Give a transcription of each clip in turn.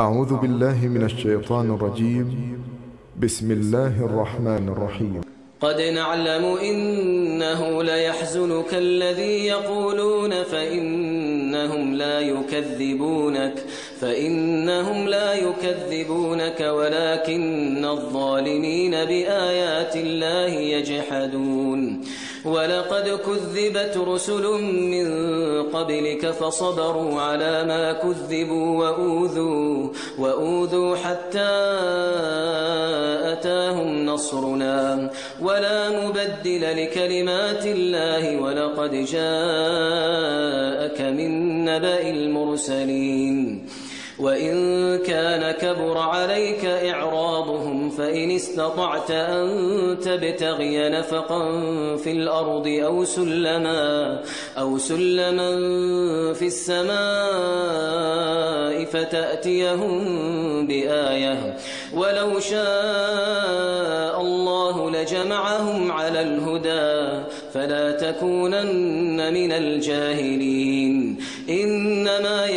أعوذ بالله من الشيطان الرجيم. بسم الله الرحمن الرحيم. قد نعلم إنه ليحزنك الذي يقولون فإنهم لا يكذبونك فإنهم لا يكذبونك ولكن الظالمين بآيات الله يجحدون. ولقد كذبت رسل من قبلك فصبروا على ما كذبوا وأوذوا وأوذوا حتى أتاهم نصرنا. ولا مبدل لكلمات الله ولقد جاءك من نبأ المرسلين. وإن كان كبر عليك إعراضهم فإن استطعت أن تبتغي نفقا في الأرض أو سلما أو سلما في السماء فتأتيهم بآية. ولو شاء الله لجمعهم على الهدى فلا تكونن من الجاهلين. إنما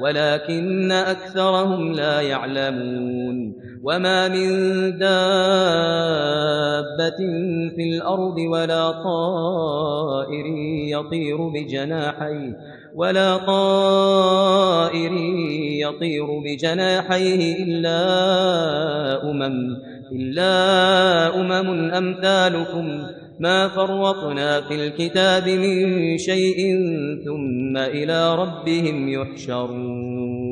ولكن أكثرهم لا يعلمون وما من دابة في الأرض ولا طائر يطير بجناحيه ولا طائر يطير بجناحيه إلا أمم إلا أمم أمثالكم. ما فرطنا في الكتاب من شيء ثم إلى ربهم يحشرون.